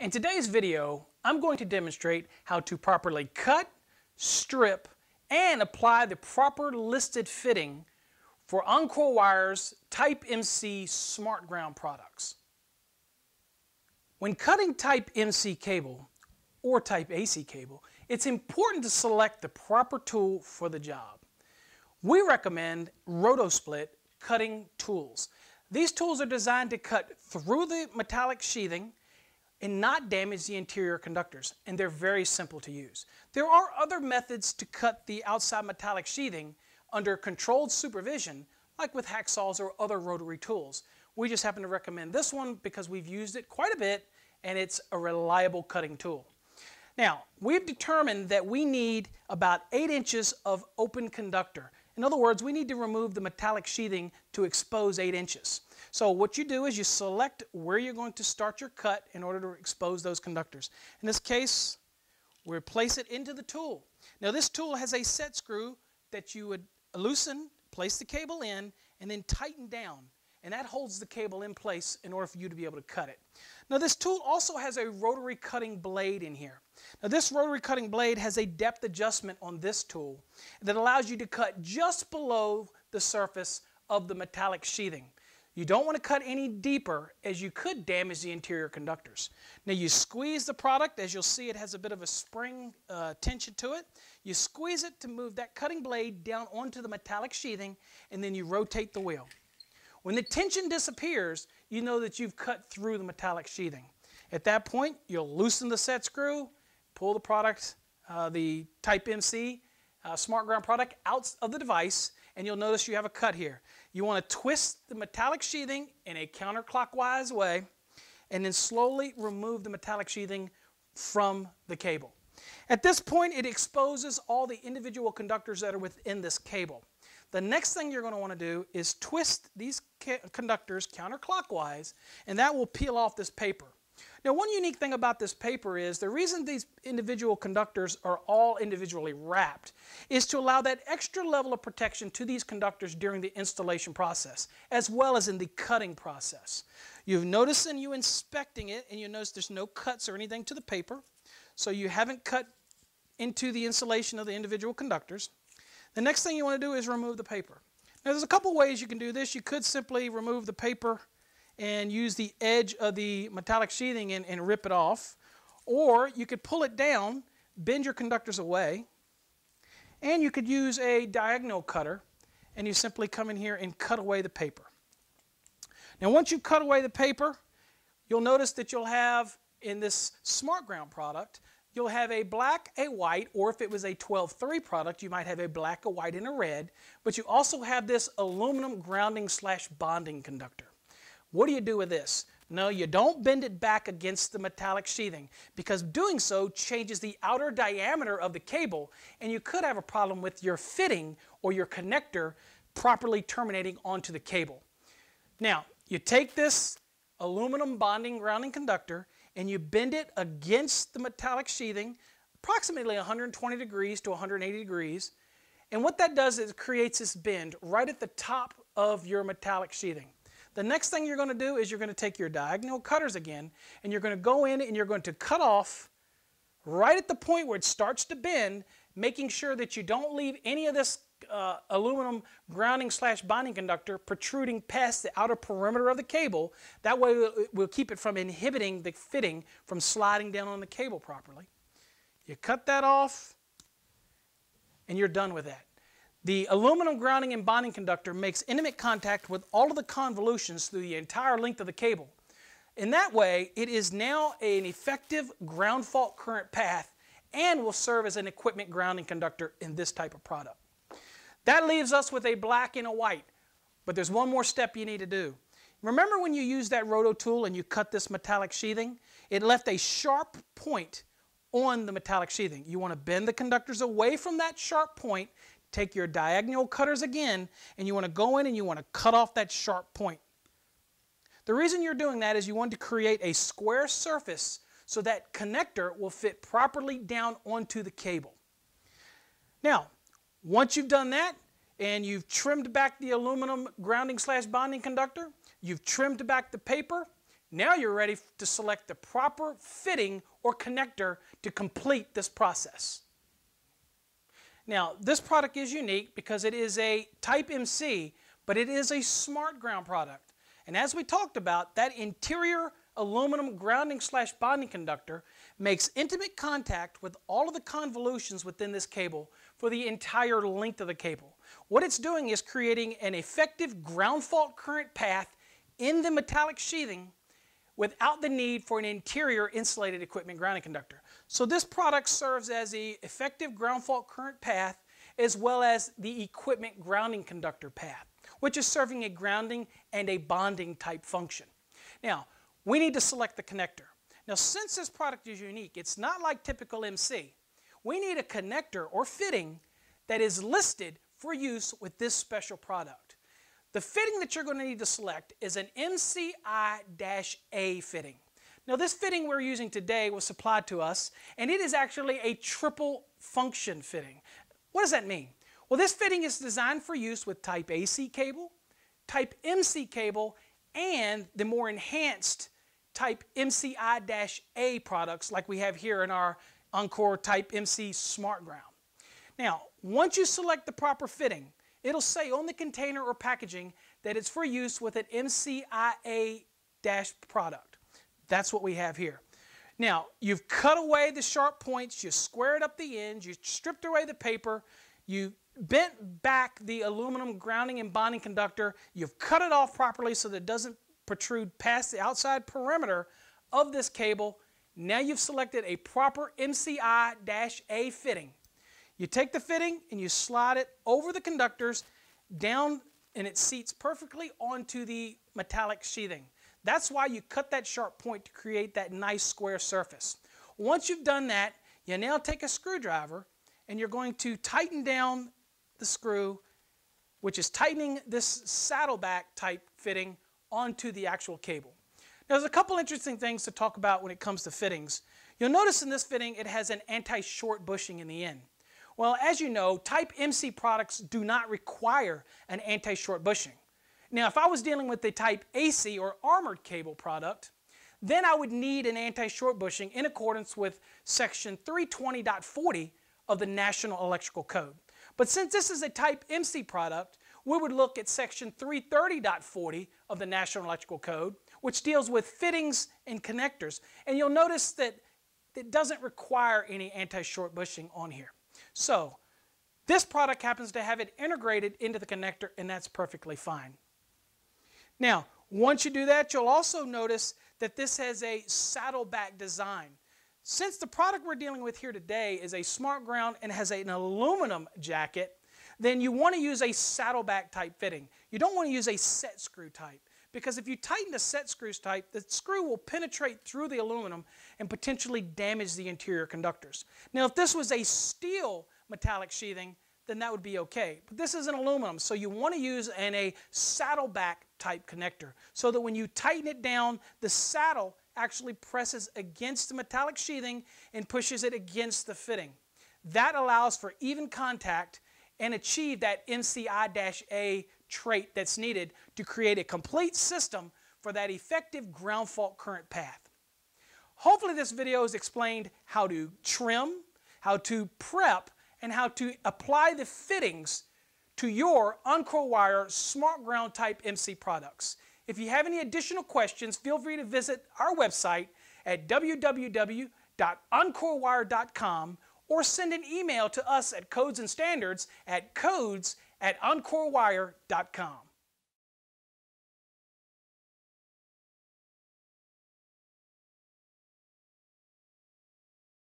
In today's video, I'm going to demonstrate how to properly cut, strip, and apply the proper listed fitting for Encore Wire's Type MC SmartGround products. When cutting Type MC cable or Type AC cable, it's important to select the proper tool for the job. We recommend RotoSplit cutting tools. These tools are designed to cut through the metallic sheathing and not damage the interior conductors, and they're very simple to use. There are other methods to cut the outside metallic sheathing under controlled supervision, like with hacksaws or other rotary tools. We just happen to recommend this one because we've used it quite a bit and it's a reliable cutting tool. Now, we've determined that we need about 8 inches of open conductor. In other words, we need to remove the metallic sheathing to expose 8 inches. So what you do is you select where you're going to start your cut in order to expose those conductors. In this case, we place it into the tool. Now this tool has a set screw that you would loosen, place the cable in, and then tighten down. And that holds the cable in place in order for you to be able to cut it. Now this tool also has a rotary cutting blade in here. Now this rotary cutting blade has a depth adjustment on this tool that allows you to cut just below the surface of the metallic sheathing. You don't want to cut any deeper as you could damage the interior conductors. Now you squeeze the product, as you'll see it has a bit of a spring uh, tension to it. You squeeze it to move that cutting blade down onto the metallic sheathing and then you rotate the wheel. When the tension disappears, you know that you've cut through the metallic sheathing. At that point, you'll loosen the set screw, pull the product, uh, the Type MC uh, SmartGround product out of the device, and you'll notice you have a cut here. You want to twist the metallic sheathing in a counterclockwise way and then slowly remove the metallic sheathing from the cable. At this point, it exposes all the individual conductors that are within this cable. The next thing you're going to want to do is twist these conductors counterclockwise, and that will peel off this paper. Now, one unique thing about this paper is the reason these individual conductors are all individually wrapped is to allow that extra level of protection to these conductors during the installation process, as well as in the cutting process. You've noticed in you inspecting it, and you notice there's no cuts or anything to the paper, so you haven't cut into the insulation of the individual conductors. The next thing you want to do is remove the paper. Now, there's a couple ways you can do this. You could simply remove the paper and use the edge of the metallic sheathing and, and rip it off. Or you could pull it down, bend your conductors away, and you could use a diagonal cutter and you simply come in here and cut away the paper. Now once you cut away the paper, you'll notice that you'll have in this SmartGround product, you'll have a black, a white, or if it was a 12-3 product, you might have a black, a white, and a red, but you also have this aluminum grounding slash bonding conductor. What do you do with this? No, you don't bend it back against the metallic sheathing because doing so changes the outer diameter of the cable and you could have a problem with your fitting or your connector properly terminating onto the cable. Now, you take this aluminum bonding grounding conductor and you bend it against the metallic sheathing approximately 120 degrees to 180 degrees. And what that does is it creates this bend right at the top of your metallic sheathing. The next thing you're going to do is you're going to take your diagonal cutters again and you're going to go in and you're going to cut off right at the point where it starts to bend, making sure that you don't leave any of this uh, aluminum grounding slash bonding conductor protruding past the outer perimeter of the cable. That way we'll keep it from inhibiting the fitting from sliding down on the cable properly. You cut that off and you're done with that. The aluminum grounding and bonding conductor makes intimate contact with all of the convolutions through the entire length of the cable. In that way, it is now an effective ground fault current path and will serve as an equipment grounding conductor in this type of product. That leaves us with a black and a white, but there's one more step you need to do. Remember when you used that roto tool and you cut this metallic sheathing? It left a sharp point on the metallic sheathing. You want to bend the conductors away from that sharp point take your diagonal cutters again and you want to go in and you want to cut off that sharp point. The reason you're doing that is you want to create a square surface so that connector will fit properly down onto the cable. Now, once you've done that and you've trimmed back the aluminum grounding slash bonding conductor, you've trimmed back the paper, Now you're ready to select the proper fitting or connector to complete this process. Now, this product is unique because it is a Type MC, but it is a smart ground product. And as we talked about, that interior aluminum grounding slash bonding conductor makes intimate contact with all of the convolutions within this cable for the entire length of the cable. What it's doing is creating an effective ground fault current path in the metallic sheathing without the need for an interior insulated equipment grounding conductor. So this product serves as the effective ground fault current path as well as the equipment grounding conductor path, which is serving a grounding and a bonding type function. Now, we need to select the connector. Now, since this product is unique, it's not like typical MC. We need a connector or fitting that is listed for use with this special product. The fitting that you're going to need to select is an MCI-A fitting. Now this fitting we're using today was supplied to us and it is actually a triple function fitting. What does that mean? Well this fitting is designed for use with type AC cable, type MC cable, and the more enhanced type MCI-A products like we have here in our Encore Type MC SmartGround. Now, once you select the proper fitting, it'll say on the container or packaging that it's for use with an MCIA product. That's what we have here. Now, you've cut away the sharp points, you squared up the ends, you stripped away the paper, you bent back the aluminum grounding and bonding conductor, you've cut it off properly so that it doesn't protrude past the outside perimeter of this cable. Now you've selected a proper MCI-A fitting. You take the fitting and you slide it over the conductors down and it seats perfectly onto the metallic sheathing. That's why you cut that sharp point to create that nice square surface. Once you've done that, you now take a screwdriver and you're going to tighten down the screw, which is tightening this saddleback type fitting onto the actual cable. Now, there's a couple interesting things to talk about when it comes to fittings. You'll notice in this fitting it has an anti-short bushing in the end. Well, as you know, Type MC products do not require an anti-short bushing. Now, if I was dealing with a Type AC or armored cable product, then I would need an anti-short bushing in accordance with Section 320.40 of the National Electrical Code. But since this is a Type MC product, we would look at Section 330.40 of the National Electrical Code, which deals with fittings and connectors. And you'll notice that it doesn't require any anti-short bushing on here. So this product happens to have it integrated into the connector and that's perfectly fine. Now, once you do that, you'll also notice that this has a saddleback design. Since the product we're dealing with here today is a smart ground and has an aluminum jacket, then you want to use a saddleback type fitting. You don't want to use a set screw type because if you tighten a set screws type, the screw will penetrate through the aluminum and potentially damage the interior conductors. Now if this was a steel metallic sheathing, then that would be okay. But this is an aluminum, so you want to use an, a saddleback type connector so that when you tighten it down, the saddle actually presses against the metallic sheathing and pushes it against the fitting. That allows for even contact and achieve that MCI-A trait that's needed to create a complete system for that effective ground fault current path. Hopefully this video has explained how to trim, how to prep, and how to apply the fittings to your Encore Wire SmartGround Type MC products. If you have any additional questions, feel free to visit our website at www.encorewire.com or send an email to us at Codes and Standards at codes at encorewire.com.